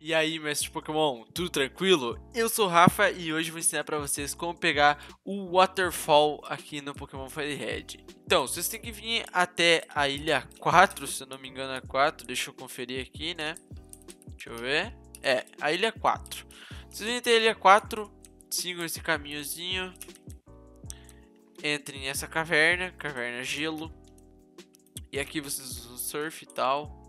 E aí, mestre Pokémon, tudo tranquilo? Eu sou o Rafa e hoje vou ensinar pra vocês como pegar o Waterfall aqui no Pokémon Fire Red. Então, vocês têm que vir até a ilha 4, se eu não me engano é 4, deixa eu conferir aqui, né? Deixa eu ver. É, a ilha 4. Vocês vêm até a ilha 4, sigam esse caminhozinho, entrem nessa caverna, caverna gelo. E aqui vocês usam surf e tal.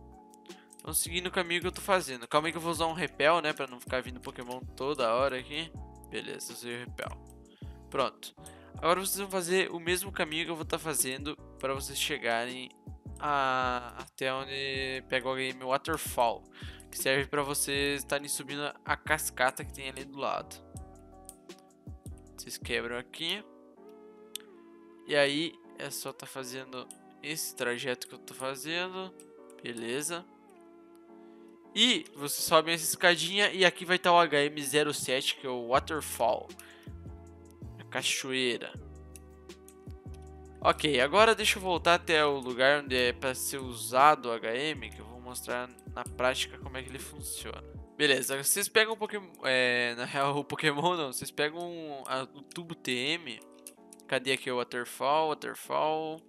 Vão seguindo o caminho que eu tô fazendo. Calma aí que eu vou usar um repel, né? Pra não ficar vindo Pokémon toda hora aqui. Beleza, usei o repel. Pronto. Agora vocês vão fazer o mesmo caminho que eu vou estar tá fazendo para vocês chegarem a... até onde pega o game Waterfall. Que serve para vocês estarem subindo a cascata que tem ali do lado. Vocês quebram aqui. E aí é só estar tá fazendo esse trajeto que eu tô fazendo. Beleza. E você sobe essa escadinha e aqui vai estar o HM07, que é o Waterfall. A cachoeira. Ok, agora deixa eu voltar até o lugar onde é para ser usado o HM, que eu vou mostrar na prática como é que ele funciona. Beleza, vocês pegam o Pokémon, é, na real o Pokémon não, vocês pegam a, o tubo TM, cadê aqui o Waterfall, Waterfall,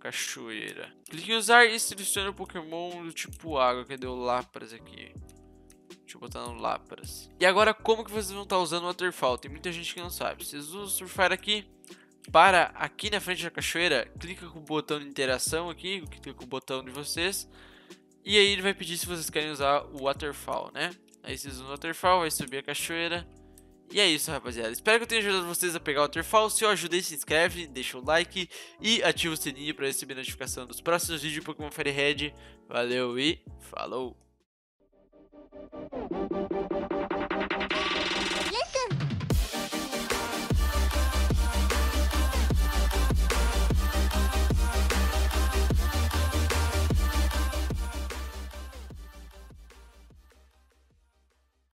Cachoeira. Clique em usar e selecione o Pokémon do tipo água. Cadê o Lapras aqui? Deixa eu botar no Lapras. E agora, como que vocês vão estar usando o Waterfall? Tem muita gente que não sabe. Vocês usam o Surfire aqui. Para aqui na frente da cachoeira, clica com o botão de interação aqui. Clica com o botão de vocês. E aí ele vai pedir se vocês querem usar o Waterfall, né? Aí vocês usam o Waterfall, vai subir a cachoeira. E é isso, rapaziada. Espero que eu tenha ajudado vocês a pegar o Waterfall. Se eu ajudei, se inscreve, deixa o like e ativa o sininho para receber notificação dos próximos vídeos de Pokémon Fire Red. Valeu e falou!